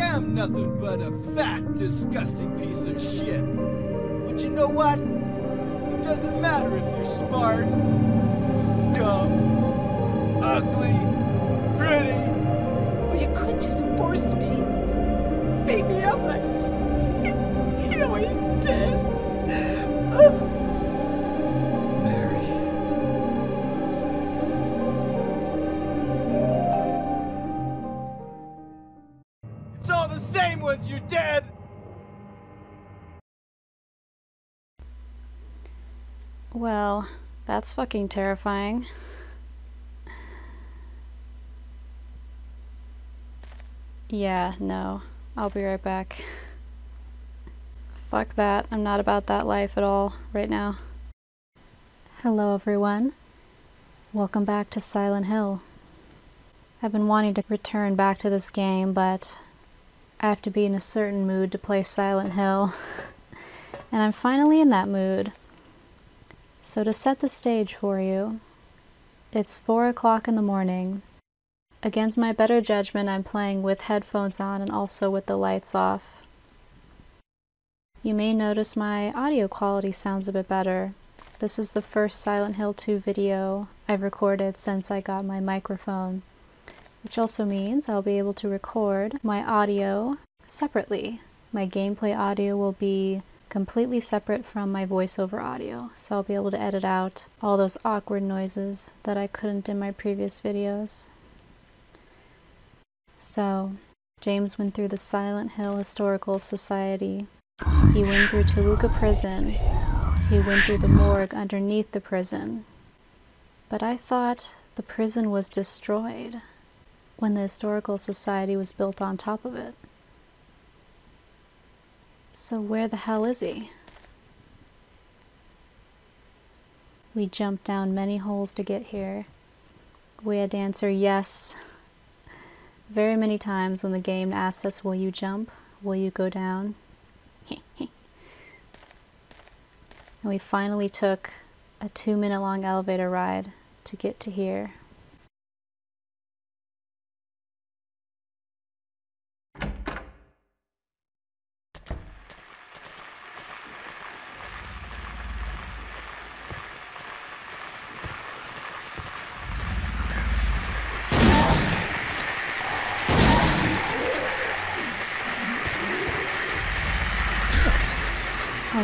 am nothing but a fat, disgusting piece of shit. But you know what? It doesn't matter if you're smart, dumb, ugly, pretty. Or you could just force me. Beat me up like. You always he's Well, that's fucking terrifying. Yeah, no. I'll be right back. Fuck that. I'm not about that life at all right now. Hello, everyone. Welcome back to Silent Hill. I've been wanting to return back to this game, but I have to be in a certain mood to play Silent Hill. and I'm finally in that mood. So, to set the stage for you, it's 4 o'clock in the morning. Against my better judgment, I'm playing with headphones on and also with the lights off. You may notice my audio quality sounds a bit better. This is the first Silent Hill 2 video I've recorded since I got my microphone, which also means I'll be able to record my audio separately. My gameplay audio will be completely separate from my voiceover audio, so I'll be able to edit out all those awkward noises that I couldn't in my previous videos. So, James went through the Silent Hill Historical Society. He went through Toluca Prison. He went through the morgue underneath the prison. But I thought the prison was destroyed when the Historical Society was built on top of it. So, where the hell is he? We jumped down many holes to get here. We had to answer yes very many times when the game asked us, Will you jump? Will you go down? and we finally took a two minute long elevator ride to get to here.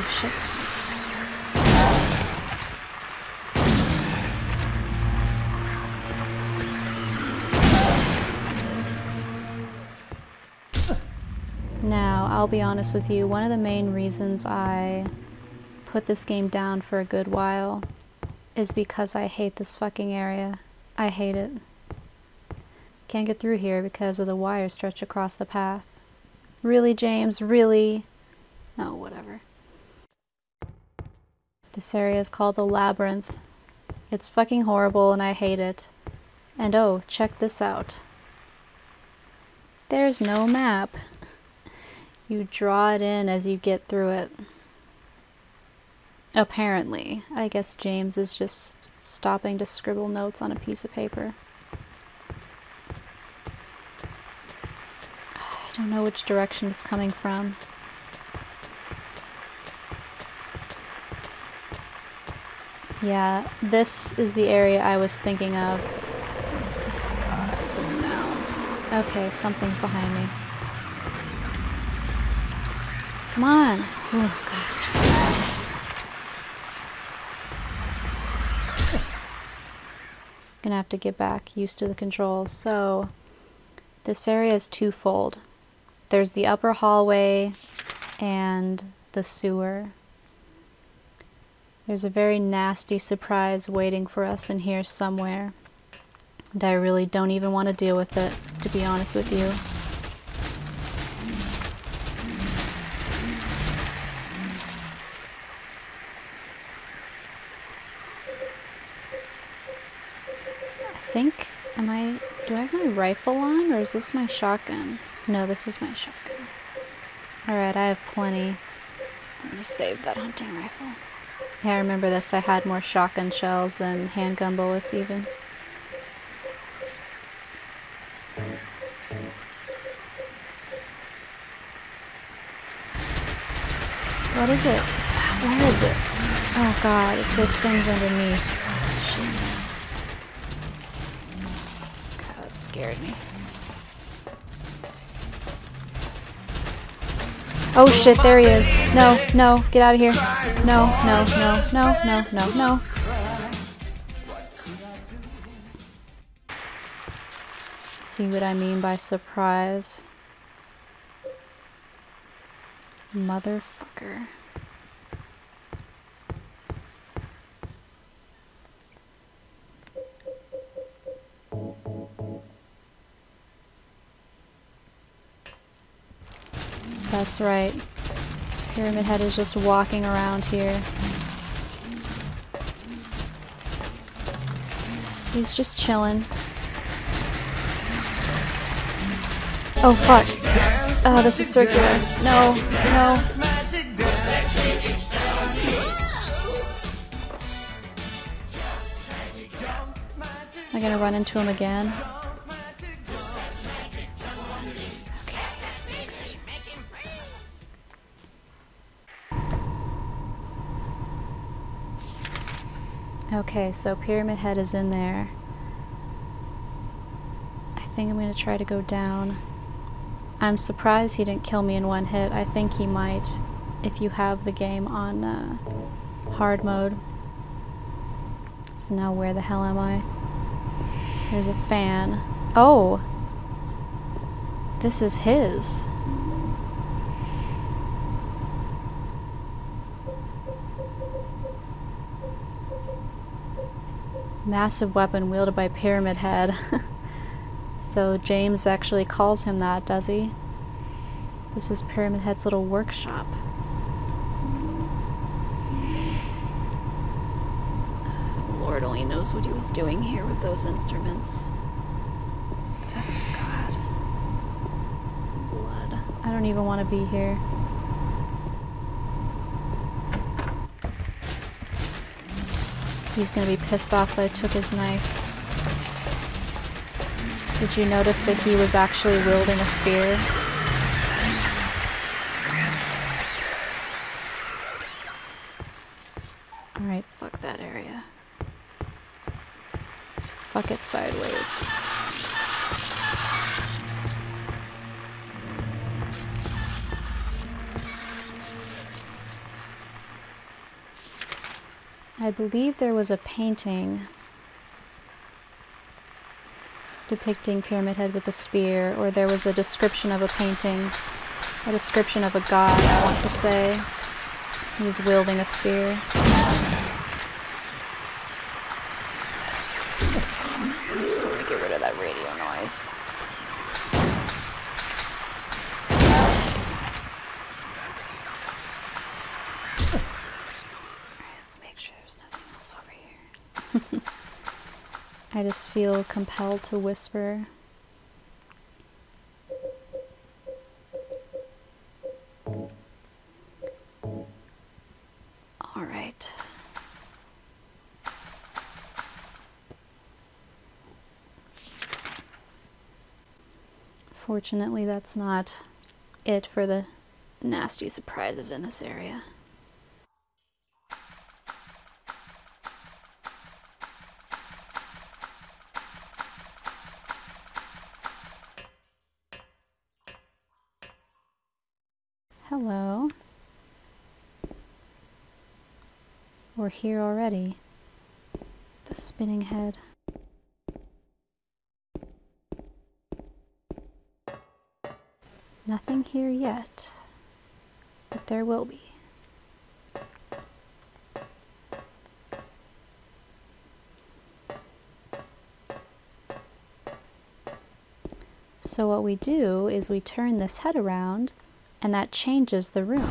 Oh shit. Now, I'll be honest with you, one of the main reasons I put this game down for a good while is because I hate this fucking area. I hate it. Can't get through here because of the wire stretched across the path. Really, James? Really? No, whatever. This area is called the Labyrinth. It's fucking horrible and I hate it. And oh, check this out. There's no map. You draw it in as you get through it. Apparently. I guess James is just stopping to scribble notes on a piece of paper. I don't know which direction it's coming from. Yeah, this is the area I was thinking of. Oh god, the sounds. Okay, something's behind me. Come on! Oh god. Gonna have to get back used to the controls. So, this area is twofold. There's the upper hallway and the sewer. There's a very nasty surprise waiting for us in here somewhere. And I really don't even want to deal with it, to be honest with you. I think, am I, do I have my rifle on, or is this my shotgun? No, this is my shotgun. Alright, I have plenty. I'm gonna save that hunting rifle. Yeah, I remember this. I had more shotgun shells than handgun bullets even. What is it? Where is it? Oh god, it's those things underneath. Oh, god, that scared me. Oh shit, there he is. No, no, get out of here. No, no, no, no, no, no, no. See what I mean by surprise? Motherfucker. That's right. Pyramid Head is just walking around here. He's just chilling. Oh fuck. Oh, this is circular. No, no. Am I gonna run into him again? Okay, so Pyramid Head is in there. I think I'm gonna try to go down. I'm surprised he didn't kill me in one hit. I think he might if you have the game on uh, hard mode. So now where the hell am I? There's a fan. Oh! This is his. Massive weapon wielded by Pyramid Head. so James actually calls him that, does he? This is Pyramid Head's little workshop. Lord only knows what he was doing here with those instruments. Oh, God. Blood. I don't even want to be here. He's gonna be pissed off that I took his knife. Did you notice that he was actually wielding a spear? I believe there was a painting depicting Pyramid Head with a spear, or there was a description of a painting, a description of a god, I want to say. He was wielding a spear. I just want to get rid of that radio noise. Let's make sure there's nothing else over here. I just feel compelled to whisper. All right. Fortunately, that's not it for the nasty surprises in this area. Hello. Here already. The spinning head. Nothing here yet, but there will be. So what we do is we turn this head around and that changes the room.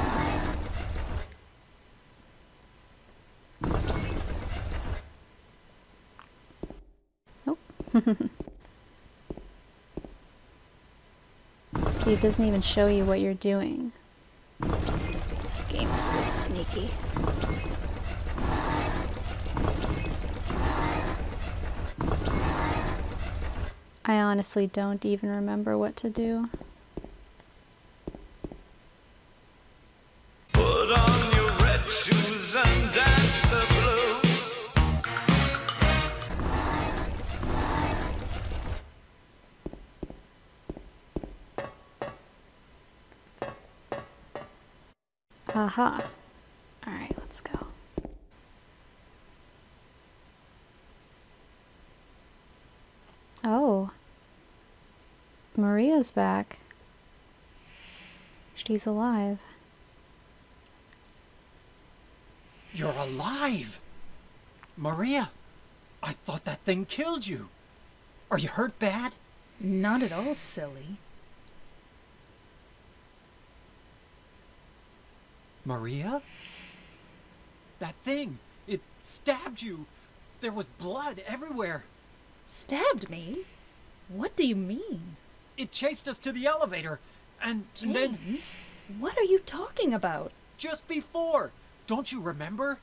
Oh. See, it doesn't even show you what you're doing. This game is so sneaky. I honestly don't even remember what to do. Aha. Alright, let's go. Oh. Maria's back. She's alive. You're alive! Maria, I thought that thing killed you. Are you hurt bad? Not at all, silly. Maria? That thing, it stabbed you. There was blood everywhere. Stabbed me? What do you mean? It chased us to the elevator, and, and then James, what are you talking about? just before, don't you remember?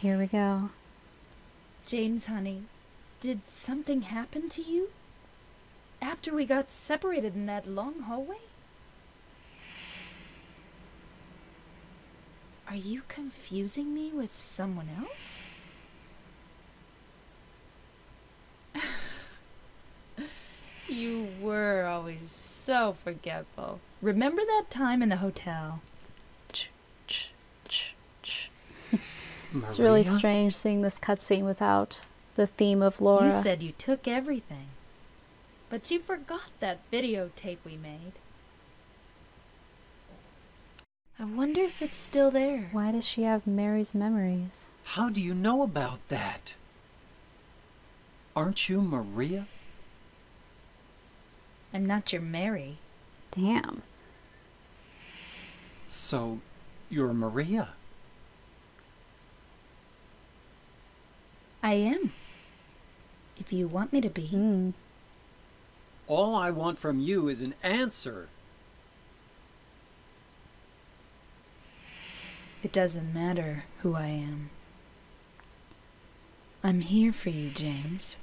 Here we go. James, honey, did something happen to you? After we got separated in that long hallway? Are you confusing me with someone else? you were always so forgetful. Remember that time in the hotel? It's really strange seeing this cutscene without the theme of Laura. You said you took everything. But you forgot that videotape we made. I wonder if it's still there. Why does she have Mary's memories? How do you know about that? Aren't you Maria? I'm not your Mary. Damn. So, you're Maria. I am. If you want me to be. Hmm. All I want from you is an answer. It doesn't matter who I am. I'm here for you, James.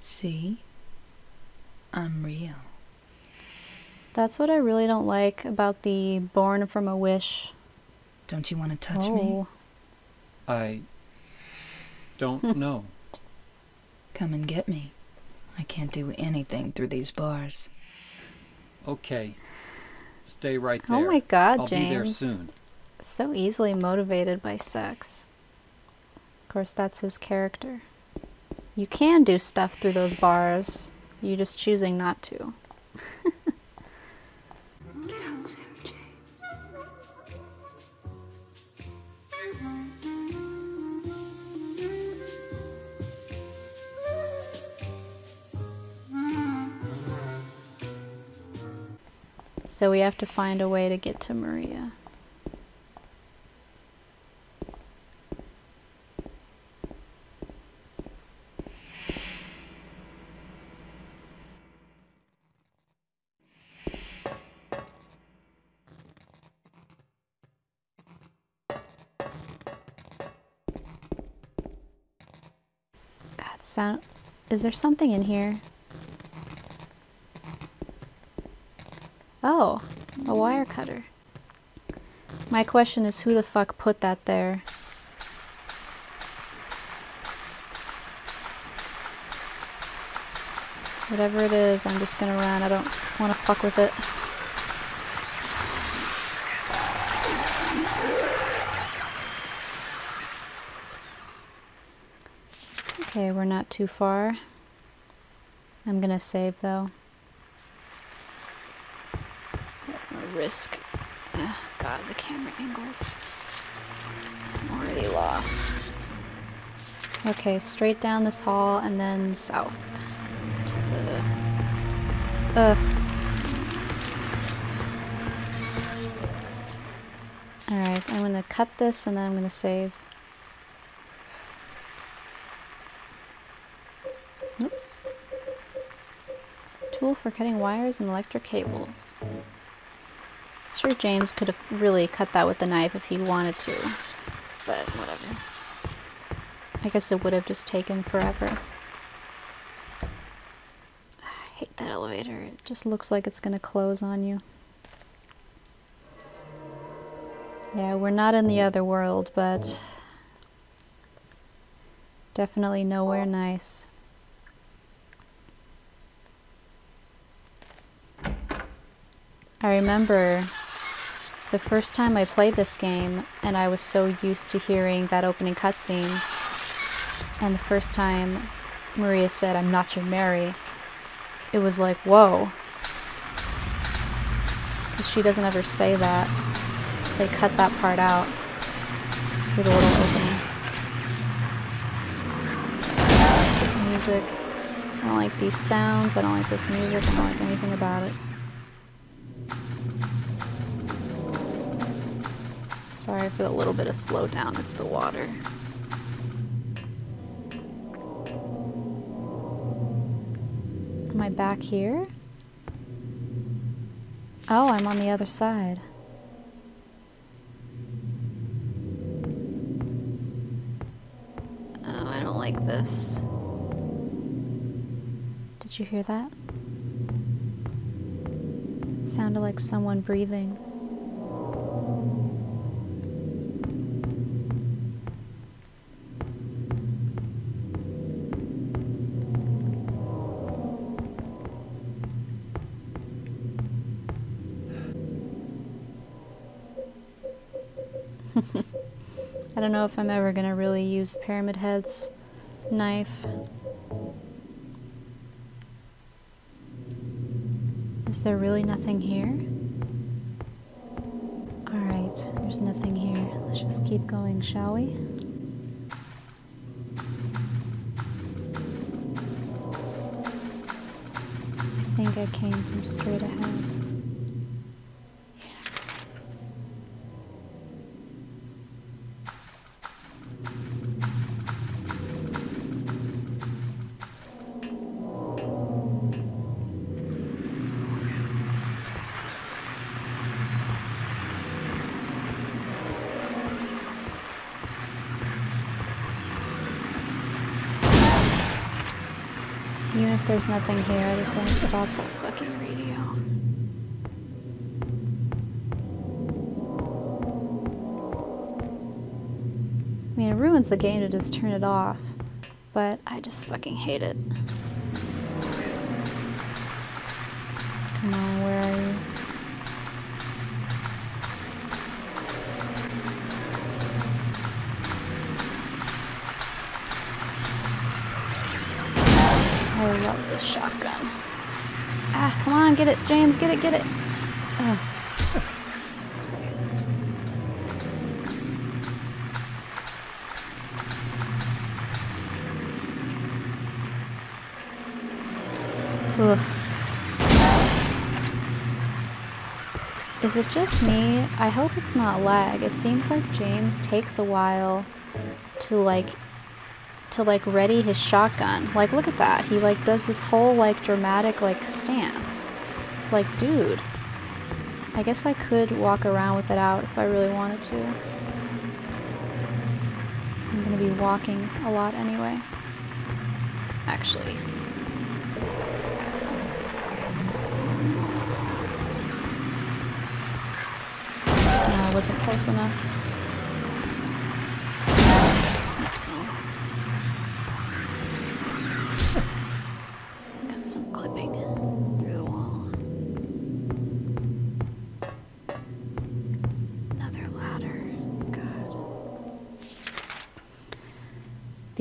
See? I'm real. That's what I really don't like about the Born from a Wish. Don't you want to touch oh. me? I don't know. Come and get me. I can't do anything through these bars. Okay. Stay right oh there. Oh my god, I'll James. be there soon. So easily motivated by sex. Of course, that's his character. You can do stuff through those bars. You're just choosing not to. So we have to find a way to get to Maria. God, sound. Is there something in here? Oh, a wire cutter. My question is who the fuck put that there? Whatever it is, I'm just gonna run. I don't want to fuck with it. Okay, we're not too far. I'm gonna save though. Risk. Ugh, God, the camera angles. I'm already lost. Okay, straight down this hall and then south. To the. Ugh. Alright, I'm gonna cut this and then I'm gonna save. Cutting wires and electric cables. Sure, James could have really cut that with the knife if he wanted to, but whatever. I guess it would have just taken forever. I hate that elevator. It just looks like it's gonna close on you. Yeah, we're not in the mm. other world, but definitely nowhere nice. I remember the first time I played this game, and I was so used to hearing that opening cutscene, and the first time Maria said, I'm not your Mary, it was like, whoa. Because she doesn't ever say that. They cut that part out for the little opening. This music. I don't like these sounds. I don't like this music. I don't like anything about it. Sorry for the little bit of slowdown. It's the water. Am I back here? Oh, I'm on the other side. Oh, I don't like this. Did you hear that? It sounded like someone breathing. Don't know if I'm ever gonna really use Pyramid Head's knife. Is there really nothing here? Alright, there's nothing here. Let's just keep going, shall we? I think I came from straight ahead. There's nothing here, I just want to stop that fucking radio. I mean, it ruins the game to just turn it off, but I just fucking hate it. Get it, James, get it, get it. Ugh. Is it just me? I hope it's not lag. It seems like James takes a while to like to like ready his shotgun. Like look at that. He like does this whole like dramatic like stance. Like, dude. I guess I could walk around with it out if I really wanted to. I'm gonna be walking a lot anyway. Actually. I wasn't close enough.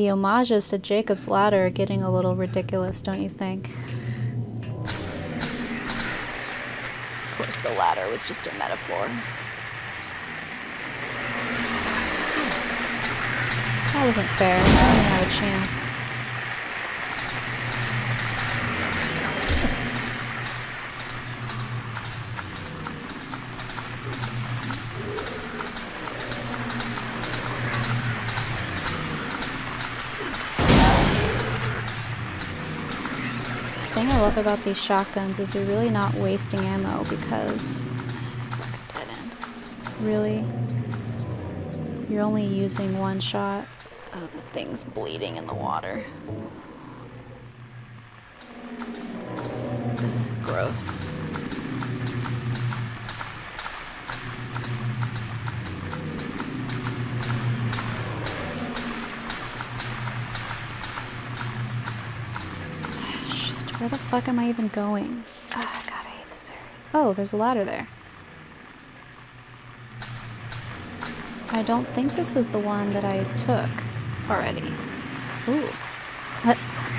The homages to Jacob's Ladder are getting a little ridiculous, don't you think? Of course, the ladder was just a metaphor. That wasn't fair. I didn't have a chance. The thing I about these shotguns is you're really not wasting ammo because. Really, you're only using one shot. Oh, the thing's bleeding in the water. Gross. Where the fuck am I even going? Ah, God, I hate this area. Oh, there's a ladder there. I don't think this is the one that I took already. Ooh.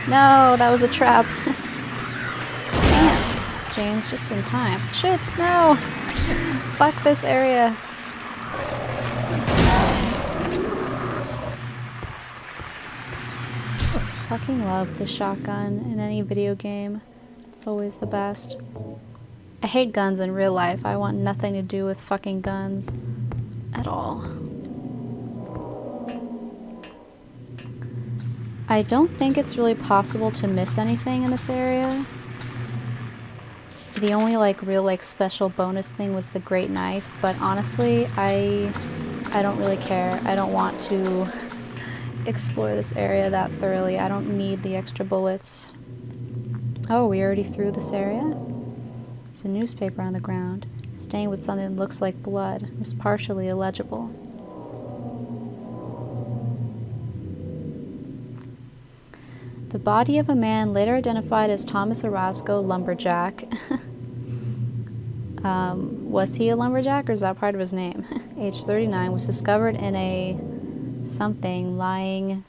No, that was a trap. Damn. James, just in time. Shit, no! Fuck this area. Fucking love the shotgun in any video game. It's always the best. I hate guns in real life. I want nothing to do with fucking guns at all. I don't think it's really possible to miss anything in this area. The only like real like special bonus thing was the great knife, but honestly, I I don't really care. I don't want to explore this area that thoroughly. I don't need the extra bullets. Oh, we already threw this area? It's a newspaper on the ground, stained with something that looks like blood. It's partially illegible. The body of a man later identified as Thomas Orozco, lumberjack. um, was he a lumberjack or is that part of his name? Age 39 was discovered in a something lying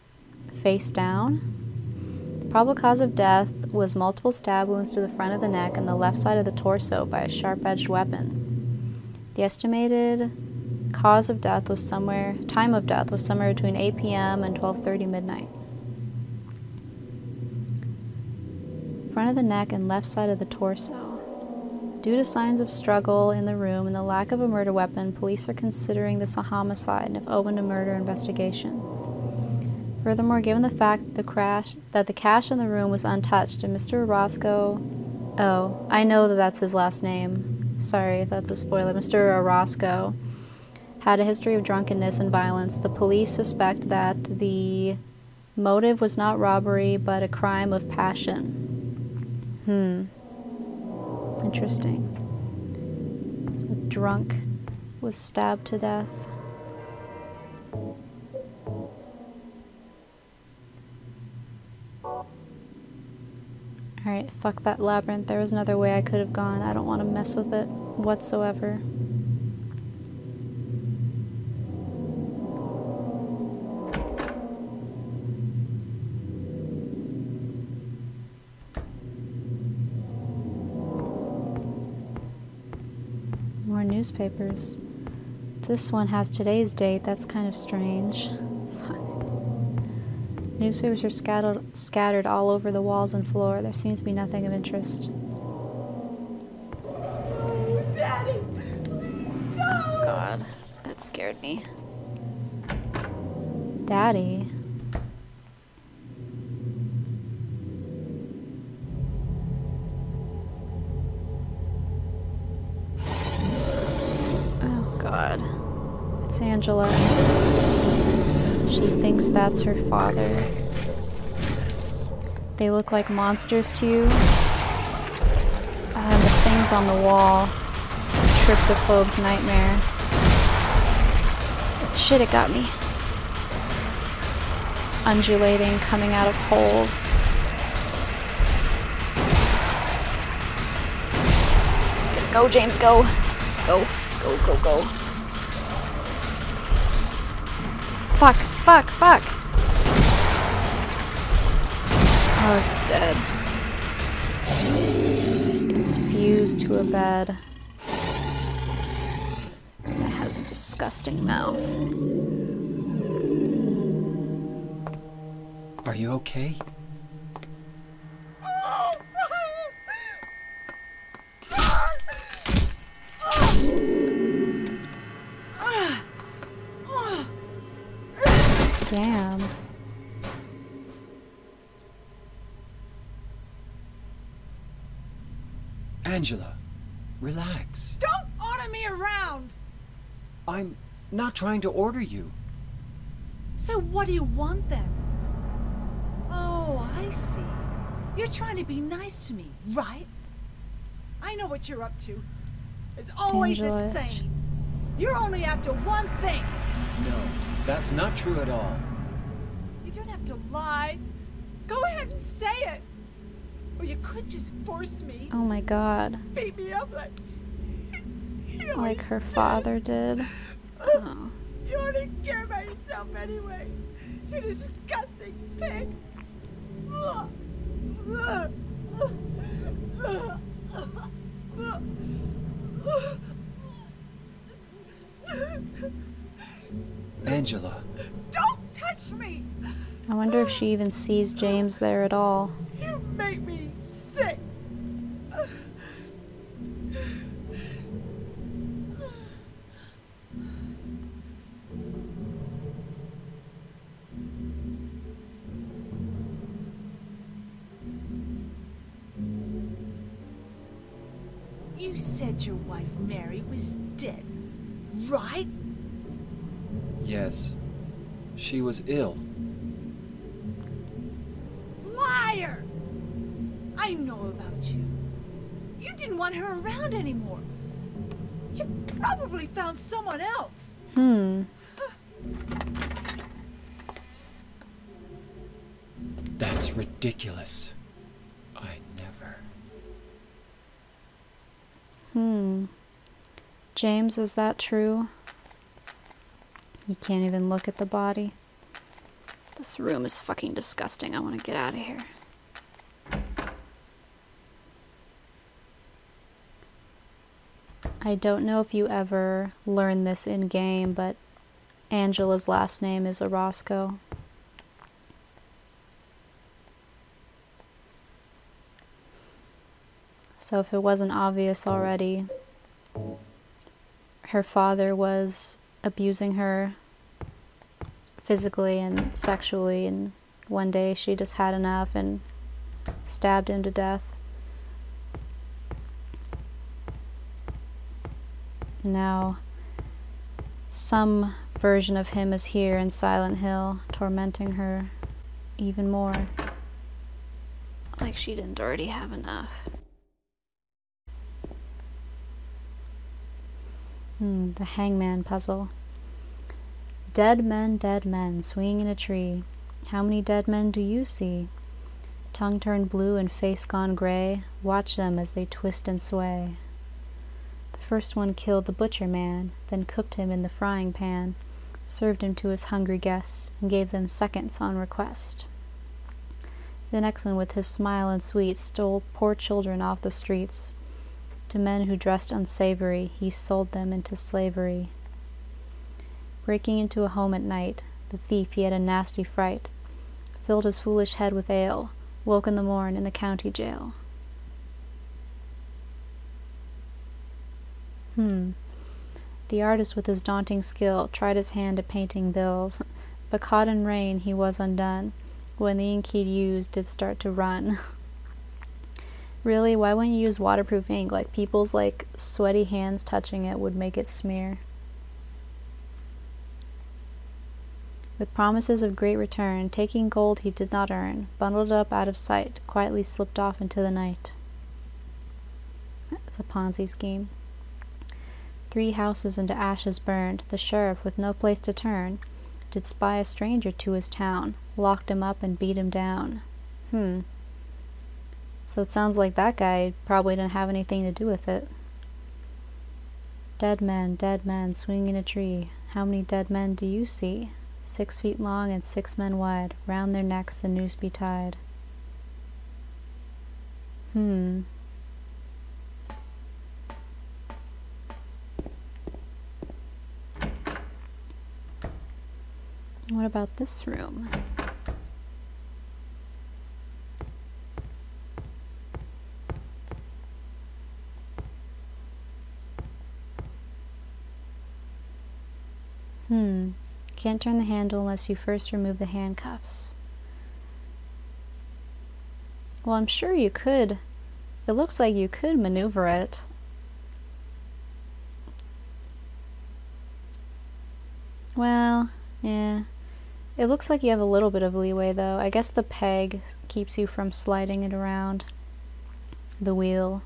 face down. The probable cause of death was multiple stab wounds to the front of the neck and the left side of the torso by a sharp edged weapon. The estimated cause of death was somewhere time of death was somewhere between 8 p.m. and 12:30 midnight. Front of the neck and left side of the torso. Due to signs of struggle in the room and the lack of a murder weapon, police are considering this a homicide and have opened a murder investigation. Furthermore, given the fact the crash that the cash in the room was untouched and Mr. Orozco Oh, I know that that's his last name. Sorry if that's a spoiler. Mr. Orozco had a history of drunkenness and violence. The police suspect that the motive was not robbery but a crime of passion. Hmm. Interesting. The drunk was stabbed to death. Alright, fuck that labyrinth. There was another way I could have gone. I don't want to mess with it whatsoever. Newspapers. This one has today's date. That's kind of strange. Newspapers are scattered, scattered all over the walls and floor. There seems to be nothing of interest. Daddy! Oh god, that scared me. Daddy. Angela. She thinks that's her father. They look like monsters to you. And the things on the wall. It's a tryptophobe's nightmare. Shit, it got me. Undulating, coming out of holes. Go, James, go. Go, go, go, go. Fuck, fuck, fuck. Oh, it's dead. It's fused to a bed. It has a disgusting mouth. Are you okay? Angela, relax. Don't order me around! I'm not trying to order you. So what do you want then? Oh, I see. You're trying to be nice to me, right? I know what you're up to. It's always the same. You're only after one thing. No, that's not true at all. You don't have to lie. Go ahead and say it. Or you could just force me. Oh my god. Beat me up like. Like her always did. father did. Oh. You only care about yourself anyway. You disgusting pig. Angela, Don't touch me! I wonder if she even sees James there at all. You make me sick. You said your wife Mary was dead, right? yes. She was ill. Liar! I know about you. You didn't want her around anymore. You probably found someone else. Hmm. That's ridiculous. I never. Hmm. James, is that true? You can't even look at the body. This room is fucking disgusting. I want to get out of here. I don't know if you ever learned this in game, but Angela's last name is Orozco. So if it wasn't obvious oh. already, her father was abusing her physically and sexually, and one day she just had enough and stabbed him to death. Now, some version of him is here in Silent Hill, tormenting her even more. Like she didn't already have enough. Hmm, the hangman puzzle. Dead men, dead men, swinging in a tree. How many dead men do you see? Tongue turned blue and face gone gray, watch them as they twist and sway. First one killed the butcher man, then cooked him in the frying pan, served him to his hungry guests, and gave them seconds on request. The next one, with his smile and sweet, stole poor children off the streets. To men who dressed unsavory, he sold them into slavery. Breaking into a home at night, the thief he had a nasty fright, filled his foolish head with ale, woke in the morn in the county jail. Hmm. The artist with his daunting skill tried his hand at painting bills, but caught in rain he was undone, when the ink he'd used did start to run. really, why wouldn't you use waterproof ink? Like people's like sweaty hands touching it would make it smear. With promises of great return, taking gold he did not earn, bundled up out of sight, quietly slipped off into the night. It's a Ponzi scheme. Three houses into ashes burned, the sheriff, with no place to turn, did spy a stranger to his town, locked him up and beat him down. Hmm. So it sounds like that guy probably didn't have anything to do with it. Dead men, dead men, swinging a tree. How many dead men do you see? Six feet long and six men wide, round their necks the noose be tied. Hmm. What about this room? Hmm. Can't turn the handle unless you first remove the handcuffs. Well, I'm sure you could. It looks like you could maneuver it. Well, yeah. It looks like you have a little bit of leeway, though. I guess the peg keeps you from sliding it around the wheel.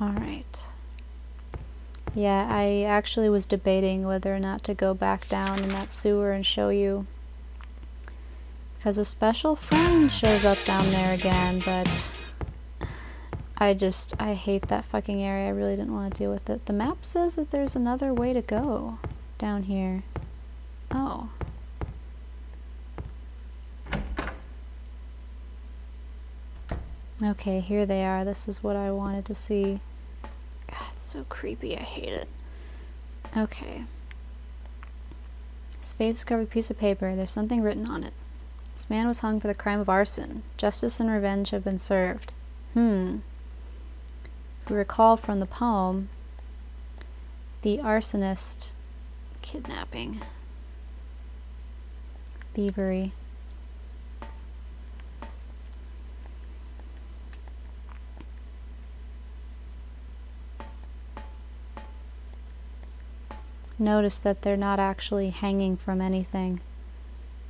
Alright. Yeah, I actually was debating whether or not to go back down in that sewer and show you Because a special friend shows up down there again, but I just, I hate that fucking area. I really didn't want to deal with it. The map says that there's another way to go down here. Oh. Okay, here they are. This is what I wanted to see. God, it's so creepy. I hate it. Okay. Spade discovered a piece of paper. There's something written on it. This man was hung for the crime of arson. Justice and revenge have been served. Hmm. We recall from the poem, the arsonist kidnapping, thievery. Notice that they're not actually hanging from anything.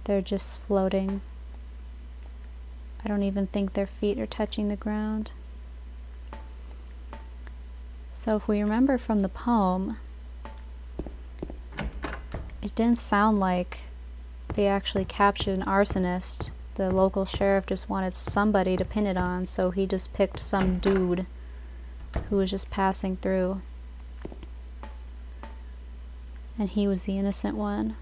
They're just floating. I don't even think their feet are touching the ground. So if we remember from the poem, it didn't sound like they actually captured an arsonist. The local sheriff just wanted somebody to pin it on, so he just picked some dude who was just passing through and he was the innocent one.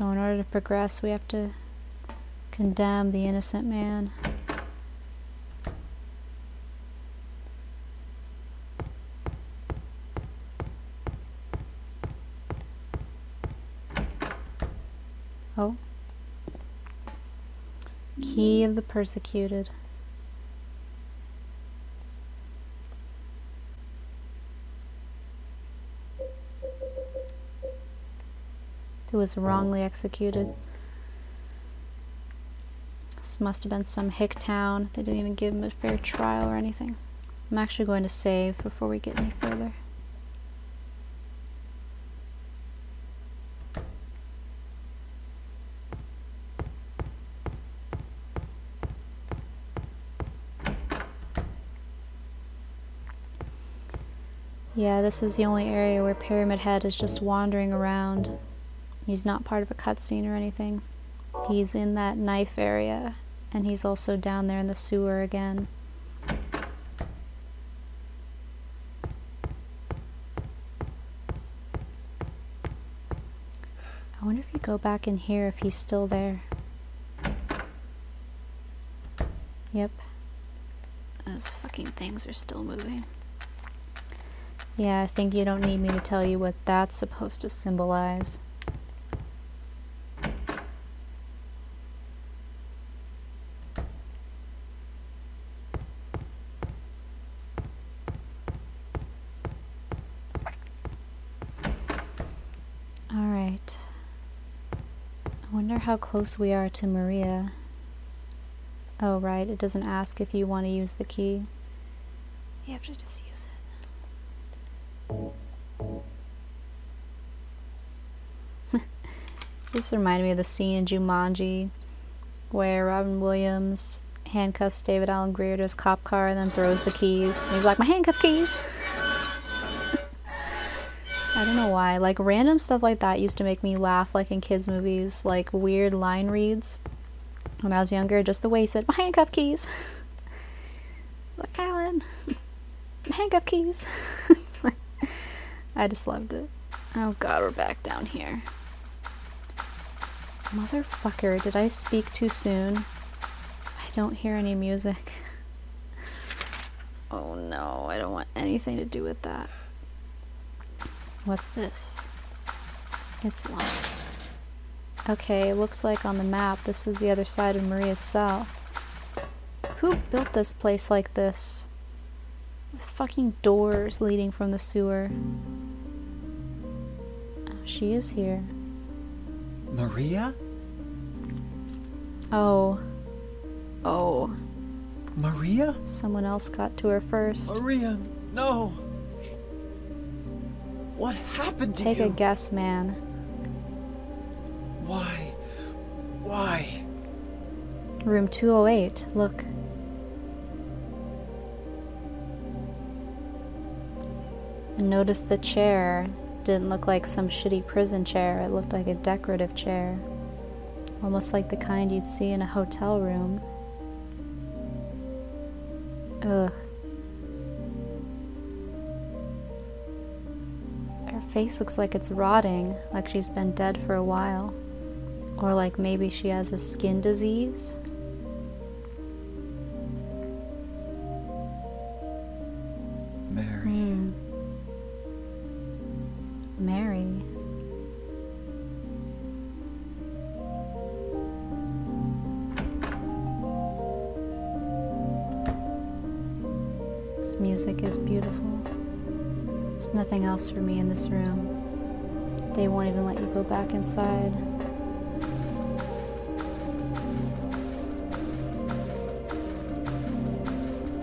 So in order to progress, we have to condemn the innocent man. Oh. Key of the persecuted. Who was oh. wrongly executed. This must have been some hick town. They didn't even give him a fair trial or anything. I'm actually going to save before we get any further. Yeah, this is the only area where Pyramid Head is just wandering around. He's not part of a cutscene or anything. He's in that knife area, and he's also down there in the sewer again. I wonder if you go back in here if he's still there. Yep. Those fucking things are still moving. Yeah, I think you don't need me to tell you what that's supposed to symbolize. How close we are to Maria. Oh, right, it doesn't ask if you want to use the key. You have to just use it. just reminded me of the scene in Jumanji where Robin Williams handcuffs David Alan Grier to his cop car and then throws the keys. And he's like, my handcuff keys! I don't know why. Like, random stuff like that used to make me laugh, like in kids' movies. Like, weird line reads. When I was younger, just the way he said, my handcuff keys! like, Alan! my handcuff keys! like, I just loved it. Oh god, we're back down here. Motherfucker, did I speak too soon? I don't hear any music. Oh no, I don't want anything to do with that. What's this? It's locked. Okay, looks like on the map this is the other side of Maria's cell. Who built this place like this? With fucking doors leading from the sewer. Oh, she is here. Maria? Oh. Oh. Maria? Someone else got to her first. Maria, no. What happened to Take you? a guess, man. Why? Why? Room 208. Look. And notice the chair didn't look like some shitty prison chair. It looked like a decorative chair. Almost like the kind you'd see in a hotel room. Ugh. Face looks like it's rotting, like she's been dead for a while. Or like maybe she has a skin disease. Nothing else for me in this room. They won't even let you go back inside.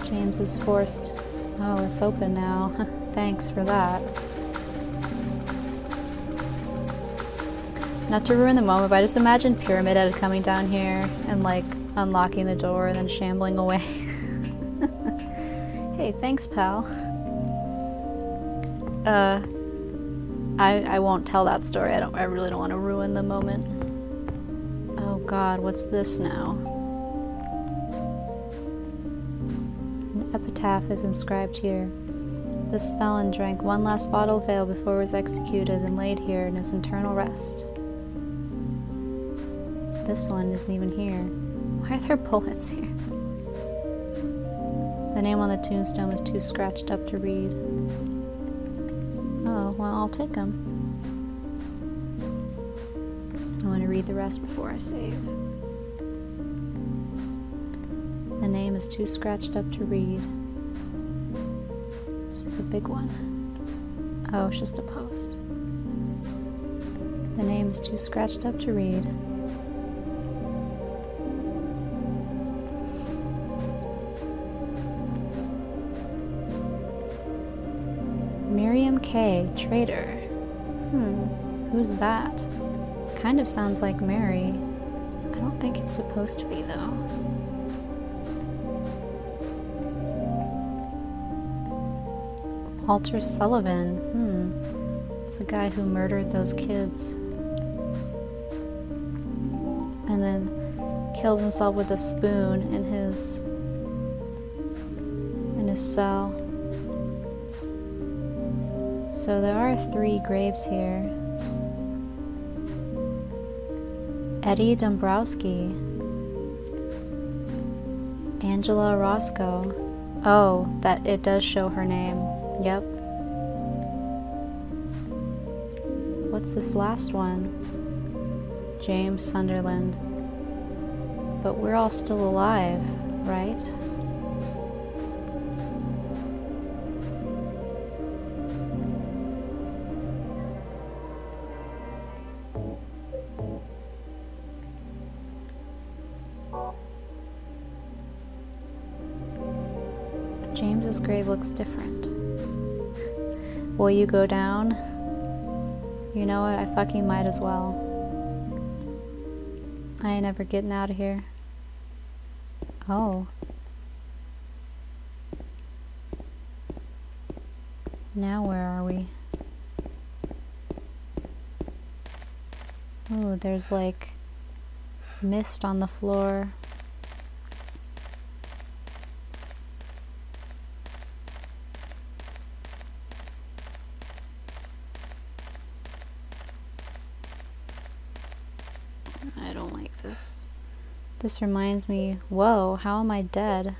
James is forced. Oh, it's open now. Thanks for that. Not to ruin the moment, but I just imagine Pyramid Head coming down here and like unlocking the door and then shambling away. hey, thanks, pal. Uh, I I won't tell that story. I don't. I really don't want to ruin the moment. Oh God, what's this now? An epitaph is inscribed here. This felon drank one last bottle of ale before he was executed and laid here in his eternal rest. This one isn't even here. Why are there bullets here? The name on the tombstone was too scratched up to read. I'll take them. I want to read the rest before I save. The name is too scratched up to read. This is a big one. Oh, it's just a post. The name is too scratched up to read. K. Trader. Hmm, who's that? Kind of sounds like Mary. I don't think it's supposed to be, though. Walter Sullivan. Hmm. It's a guy who murdered those kids. And then killed himself with a spoon in his in his cell. So there are three graves here. Eddie Dombrowski. Angela Orosco. Oh, that it does show her name. Yep. What's this last one? James Sunderland. But we're all still alive, right? Will you go down? You know what? I fucking might as well. I ain't ever getting out of here. Oh. Now where are we? Oh, there's like mist on the floor. I don't like this. This reminds me, whoa, how am I dead?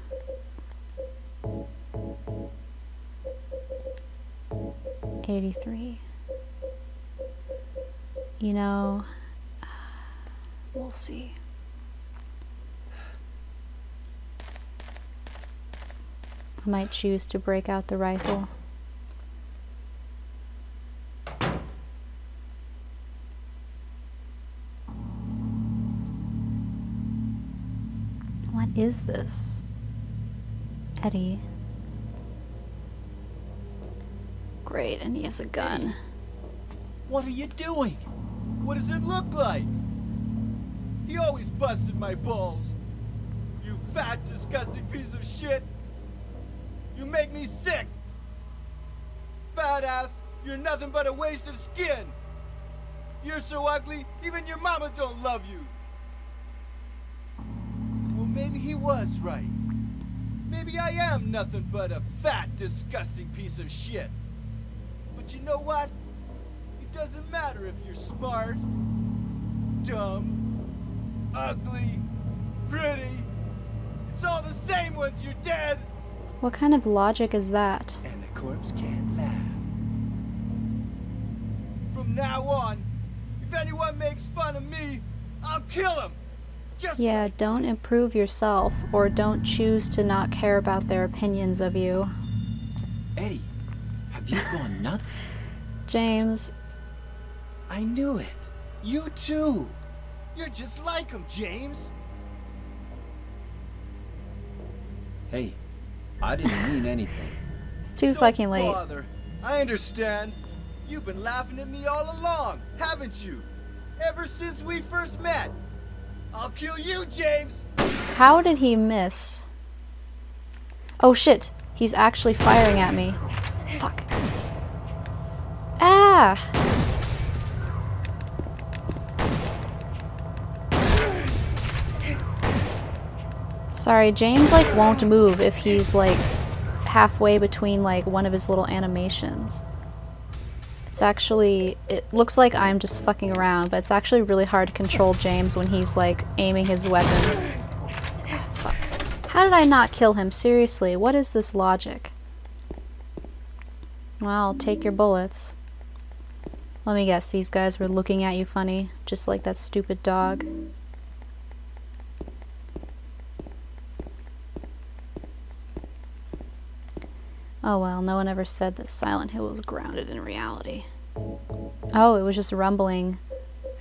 Eighty-three. You know, we'll see. I might choose to break out the rifle. Is this? Eddie. Great, and he has a gun. What are you doing? What does it look like? He always busted my balls. You fat, disgusting piece of shit! You make me sick! Fat ass, you're nothing but a waste of skin! You're so ugly, even your mama don't love you! Maybe he was right. Maybe I am nothing but a fat, disgusting piece of shit. But you know what? It doesn't matter if you're smart, dumb, ugly, pretty. It's all the same once you're dead. What kind of logic is that? And the corpse can't laugh. From now on, if anyone makes fun of me, I'll kill him. Yeah, don't improve yourself or don't choose to not care about their opinions of you. Eddie, have you gone nuts? James, I knew it. You too. You're just like him, James. Hey, I didn't mean anything. it's too Don't fucking late. Bother. I understand. You've been laughing at me all along, haven't you? Ever since we first met. I'll kill you, James. How did he miss? Oh shit, he's actually firing at me. Fuck. Ah! Sorry, James like won't move if he's like halfway between like one of his little animations. It's actually, it looks like I'm just fucking around, but it's actually really hard to control James when he's like aiming his weapon. Fuck. How did I not kill him? Seriously, what is this logic? Well, take your bullets. Let me guess, these guys were looking at you funny, just like that stupid dog. Oh well, no one ever said that Silent Hill was grounded in reality. Oh, it was just rumbling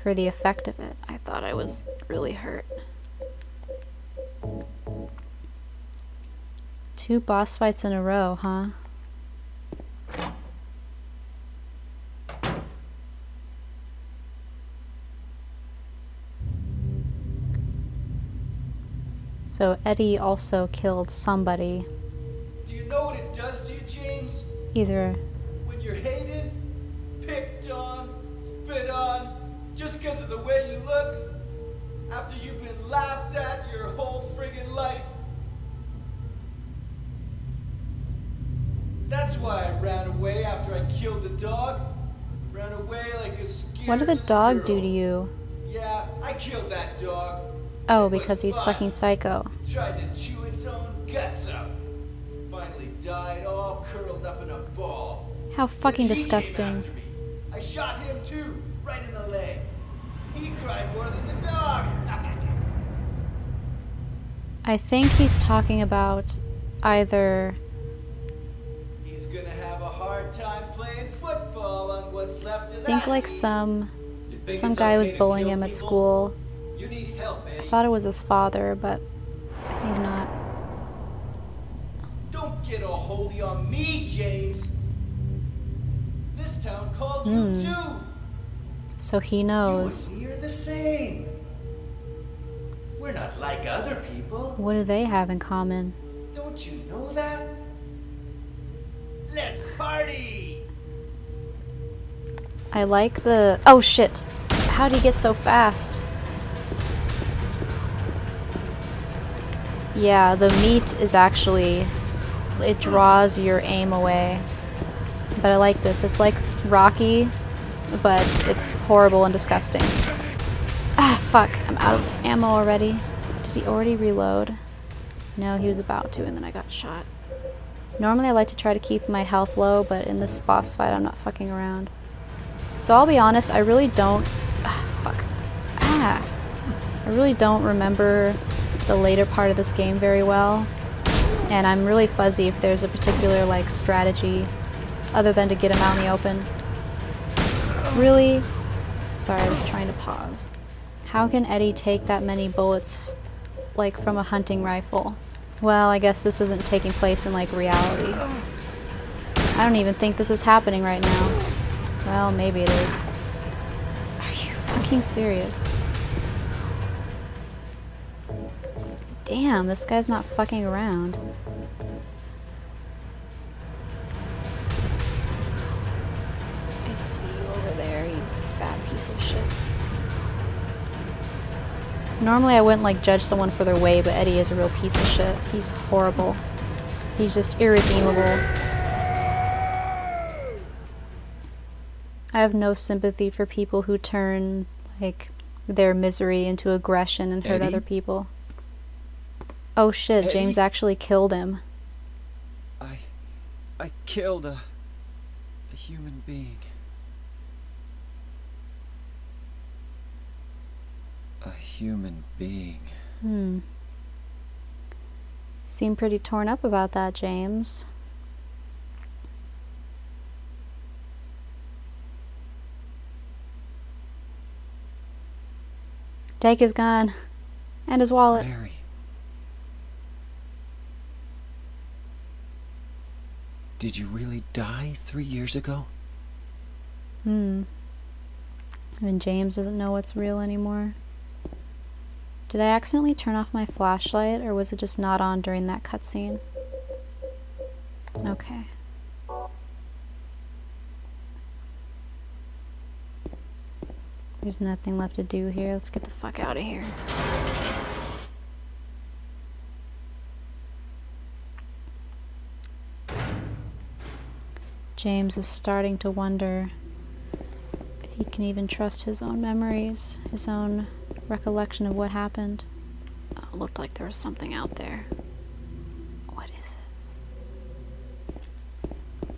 for the effect of it. I thought I was really hurt. Two boss fights in a row, huh? So Eddie also killed somebody, you know what it does to you, James? either When you're hated, picked on, spit on, just because of the way you look, after you've been laughed at your whole friggin' life. That's why I ran away after I killed the dog. Ran away like a scared What did the dog girl. do to you? Yeah, I killed that dog. Oh, It because he's fun. fucking psycho. It tried to chew its own guts out. Died all curled up in a ball. How fucking Then he came disgusting. I shot him too, right in the leg. He cried more than the dog. I think he's talking about either He's gonna have a hard time playing football on what's left of I think that like some some guy was bullying him at school. You need help, Eddie. I thought it was his father, but I think not. Don't get on me, James. This town called Hmm. you too. So he knows. me are the same. We're not like other people. What do they have in common? Don't you know that? Let's party! I like the. Oh shit! How do you get so fast? Yeah, the meat is actually. It draws your aim away. But I like this. It's like Rocky, but it's horrible and disgusting. Ah, fuck. I'm out of ammo already. Did he already reload? No, he was about to, and then I got shot. Normally I like to try to keep my health low, but in this boss fight I'm not fucking around. So I'll be honest, I really don't... Ah, fuck. Ah! I really don't remember the later part of this game very well. And I'm really fuzzy if there's a particular, like, strategy other than to get him out in the open. Really? Sorry, I was trying to pause. How can Eddie take that many bullets, like, from a hunting rifle? Well, I guess this isn't taking place in, like, reality. I don't even think this is happening right now. Well, maybe it is. Are you fucking serious? Damn, this guy's not fucking around. I see you over there, you fat piece of shit. Normally I wouldn't like judge someone for their way, but Eddie is a real piece of shit. He's horrible. He's just irredeemable. I have no sympathy for people who turn like their misery into aggression and hurt Eddie? other people. Oh shit, James actually killed him. I. I killed a. a human being. A human being. Hmm. Seem pretty torn up about that, James. Take his gun and his wallet. Mary. Did you really die three years ago? Hmm. And James doesn't know what's real anymore. Did I accidentally turn off my flashlight, or was it just not on during that cutscene? Okay. There's nothing left to do here. Let's get the fuck out of here. James is starting to wonder if he can even trust his own memories, his own recollection of what happened. Oh, it looked like there was something out there. What is it?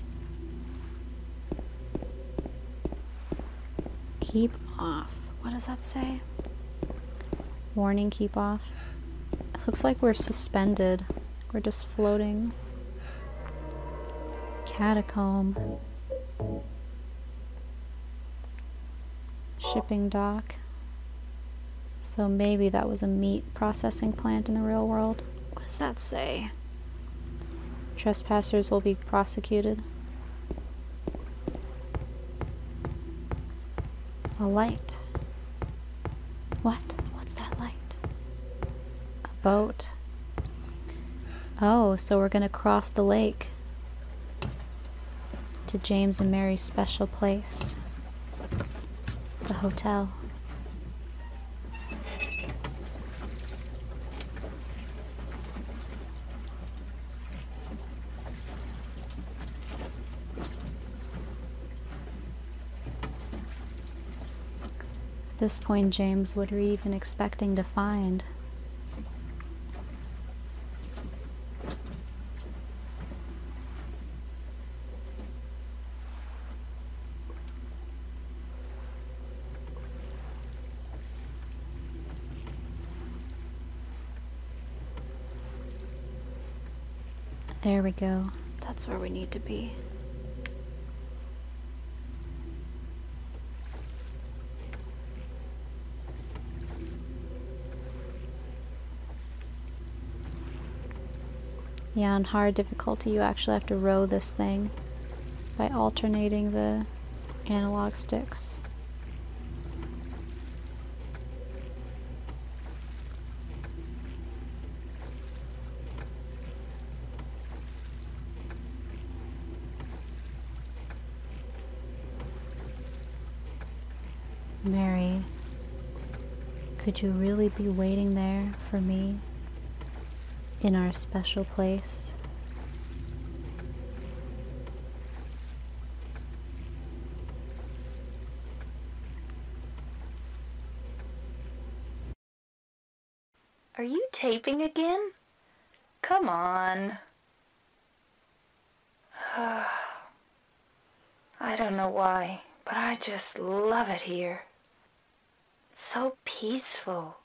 Keep off. What does that say? Warning, keep off. It looks like we're suspended. We're just floating. Catacomb. Shipping dock. So maybe that was a meat processing plant in the real world. What does that say? Trespassers will be prosecuted. A light. What? What's that light? A boat. Oh, so we're gonna cross the lake to James and Mary's special place the hotel. At this point, James, what are you even expecting to find? There we go. That's where we need to be. Yeah, on hard difficulty, you actually have to row this thing by alternating the analog sticks. Mary, could you really be waiting there for me in our special place? Are you taping again? Come on. I don't know why, but I just love it here. So peaceful.